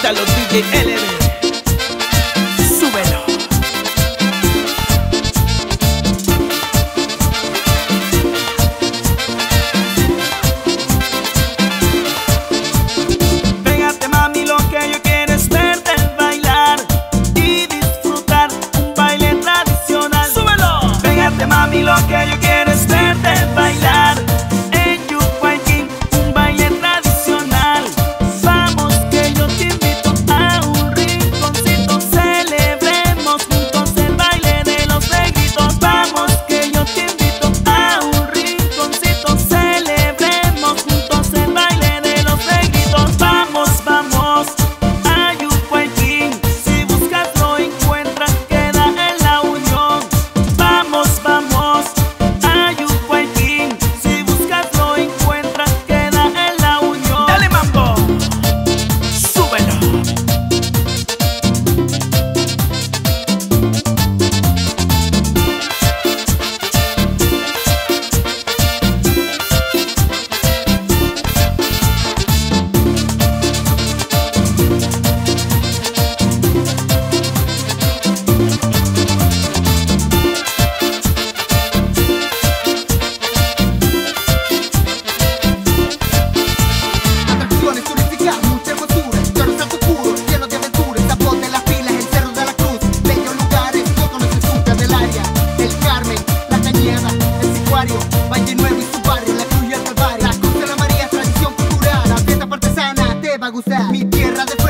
gusta los DJ LB. Súbelo. Pégate mami lo que yo va Mi tierra de